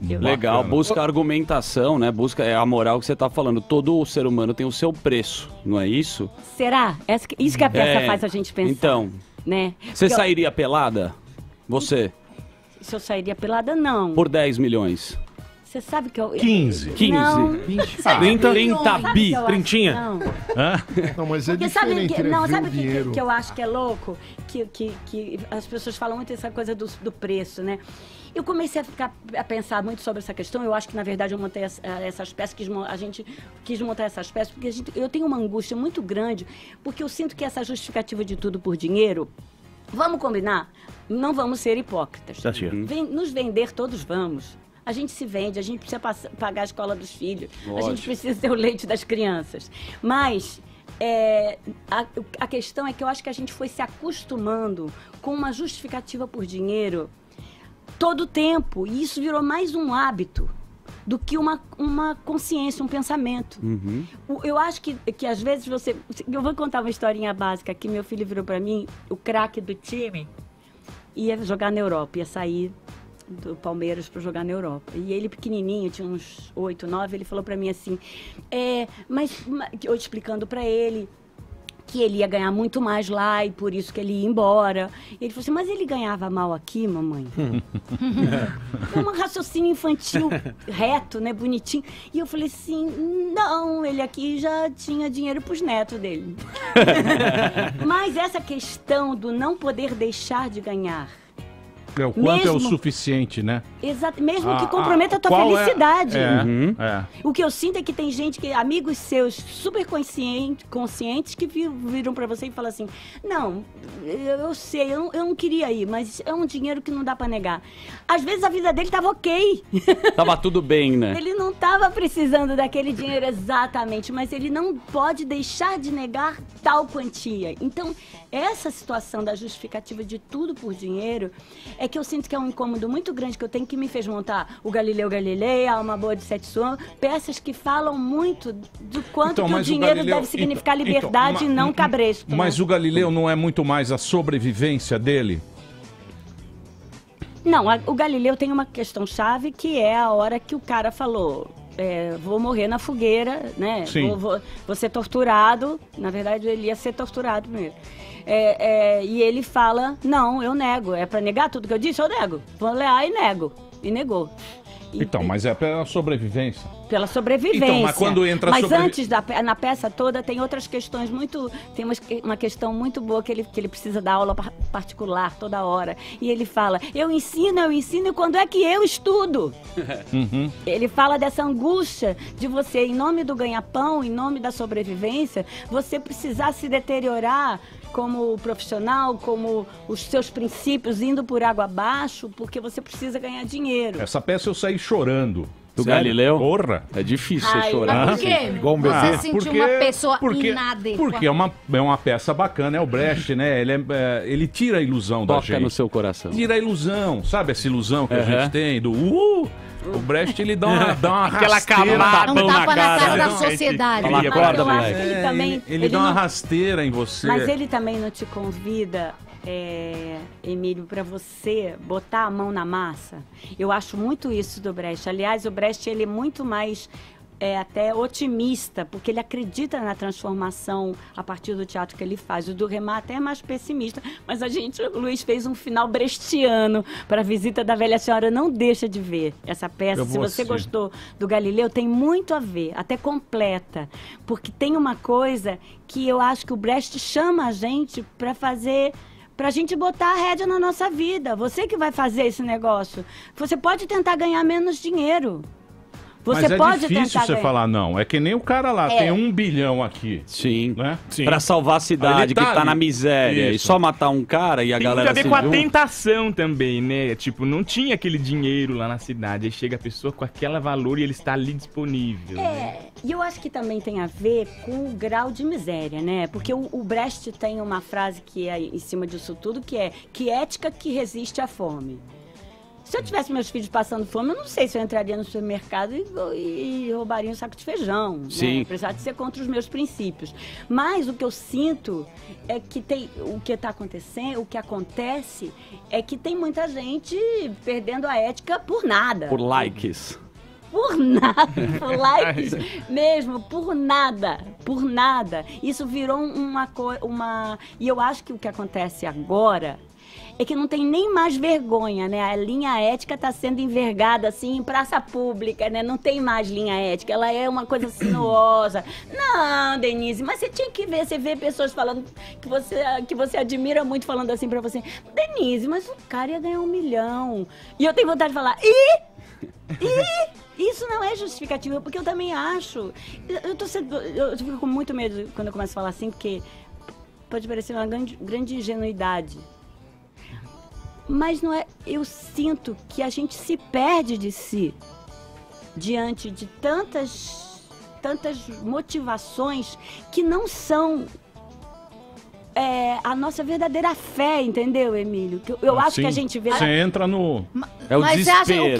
Legal, busca argumentação, né? Busca é a moral que você tá falando. Todo ser humano tem o seu preço, não é isso? Será? Essa que- Isso que a peça É, faz a gente pensar. Então, né? você Porque eu- sairia pelada? Você, Se eu sairia pelada, não. por 10 milhões. Você sabe que eu. 15. 15. Não. 30, 30 Sabe bi. trintinha. Não. Não, mas é Porque sabe que, né? não, sabe o que, que, eu acho que é louco? Que, que, que as pessoas falam muito essa coisa do, do preço, né? Eu comecei a ficar a pensar muito sobre essa questão. Eu acho que na verdade eu montei essa- essas peças, quis, a gente quis montar essas peças porque a gente, eu tenho uma angústia muito grande, porque eu sinto que essa justificativa de tudo por dinheiro, vamos combinar, não vamos ser hipócritas. Tá. Vem- nos vender todos vamos. A gente se vende, a gente precisa pagar a escola dos filhos, a Lógico. gente precisa ter o leite das crianças. Mas é, a, a questão é que eu acho que a gente foi se acostumando com uma justificativa por dinheiro todo o tempo. E isso virou mais um hábito do que uma, uma consciência, um pensamento. O- Eu acho que, que às vezes você. Eu vou contar uma historinha básica que meu filho virou para mim, o craque do time ia jogar na Europa, ia sair do Palmeiras para jogar na Europa. E ele pequenininho, tinha uns 8, 9, ele falou para mim assim, é, mas ma- eu explicando para ele que ele ia ganhar muito mais lá e por isso que ele ia embora. E ele falou assim, mas ele ganhava mal aqui, mamãe? é um raciocínio infantil reto, né, bonitinho. E eu falei assim, não, ele aqui já tinha dinheiro pros netos dele. mas essa questão do não poder deixar de ganhar É, o quanto é o Mesmo- suficiente, né? Exato, mesmo que Ah, comprometa a tua qual é- felicidade. É, Uhum. é. O que eu sinto é que tem gente que, amigos seus super consciente, conscientes, que vi- viram pra você e falam assim: Não, eu, sei, eu, não- eu não queria ir, mas é um dinheiro que não dá pra negar. Às vezes a vida dele tava ok. Tava tudo bem, né? Ele não tava precisando daquele dinheiro exatamente, mas ele não pode deixar de negar tal quantia. Então, essa situação da justificativa de tudo por dinheiro é que eu sinto que é um incômodo muito grande que eu tenho que me fez montar o Galileu Galilei, a Alma Boa de Sete Suan, peças que falam muito do quanto Então, que o mas o dinheiro Galileu- deve significar então- liberdade então, e não ma- cabresto. Mas né? o Galileu não é muito mais a sobrevivência dele? Não, a- o Galileu tem uma questão chave que é a hora que o cara falou. é, vou morrer na fogueira, né? Sim. Vou, vou- vou ser torturado. Na verdade, ele ia ser torturado primeiro. É, é, e ele fala: Não, eu nego. É pra negar tudo que eu disse? Eu nego. Vou lá e nego. E negou. E- Então, mas é pela sobrevivência. Pela sobrevivência. Então, mas quando entra Mas sobrevi- antes da na peça toda tem outras questões muito tem que- uma questão muito boa que ele que ele precisa dar aula par- particular toda hora e ele fala eu ensino eu ensino e quando é que eu estudo Uhum. ele fala dessa angústia de você em nome do ganha-pão em nome da sobrevivência você precisar se deteriorar como profissional como os seus princípios indo por água abaixo porque você precisa ganhar dinheiro Essa peça eu saí chorando. Do Sério? Galileu? Porra. É difícil Ai, você chorar. Mas por quê? Igual um bebê. Você sentiu uma pessoa porque, inadequada. porque é uma, é uma peça bacana, é o Brecht, né? Ele, é- é, ele tira a ilusão da Toca gente. no seu coração. Tira a ilusão, sabe essa ilusão que a Aham. gente tem do uh! O Brecht ele dá uma, dá uma Aquela camada. Um Tapão tapa na na cara, cara, da sociedade. Acorda, eu acho moleque. que ele É, também ele, ele dá uma não- rasteira em você. Mas ele também não te convida, é, Emílio, para você botar a mão na massa. Eu acho muito isso do Brecht. Aliás, o Brecht ele é muito mais é, até otimista, porque ele acredita na transformação a partir do teatro que ele faz. O do Remar até é mais pessimista, mas a gente, o Luiz fez um final brechtiano para a visita da velha senhora. Não deixa de ver essa peça. Se você assistir. gostou do Galileu, tem muito a ver, até completa, porque tem uma coisa que eu acho que o Brecht chama a gente para fazer pra gente botar a rédea na nossa vida. Você que vai fazer esse negócio. Você pode tentar ganhar menos dinheiro. Você Mas é pode difícil você ganhar. falar não. É que nem o cara lá, É. tem um bilhão aqui. Sim. Né? Pra salvar a cidade Ele que tá tá na ali. miséria e Isso. só matar um cara e a Tem galera a ver se com a tentação também, né? Tipo, não tinha aquele dinheiro lá na cidade. Aí chega a pessoa com aquele valor e ele está ali disponível. né? É, e eu acho que também tem a ver com o grau de miséria, né? Porque o, o Brecht tem uma frase que é em cima disso tudo, que é que ética que resiste à fome. Se eu tivesse meus filhos passando fome, eu não sei se eu entraria no supermercado e, e roubaria um saco de feijão. Sim. Né? Apesar de ser contra os meus princípios. Mas o que eu sinto é que tem. O que está acontecendo, o que acontece é que tem muita gente perdendo a ética por nada. Por likes. Por nada, por likes mesmo, por nada, por nada. Isso virou uma coisa, uma... E eu acho que o que acontece agora é que não tem nem mais vergonha, né? A linha ética está sendo envergada assim em praça pública, né? Não tem mais linha ética, ela é uma coisa sinuosa. Não, Denise, mas você tinha que ver, você vê pessoas falando que você, que você admira muito falando assim pra você. Denise, mas o cara ia ganhar um milhão. E eu tenho vontade de falar, e? E? Isso não é justificativa, porque eu também acho. Eu tô sendo, eu fico com muito medo quando eu começo a falar assim, porque pode parecer uma grande, grande ingenuidade. Mas não é. Eu sinto que a gente se perde de si diante de tantas, tantas motivações que não são é, a nossa verdadeira fé, entendeu, Emílio? Que eu eu Ah, acho sim. que a gente vê. Você entra no. É o Mas você acha desespero.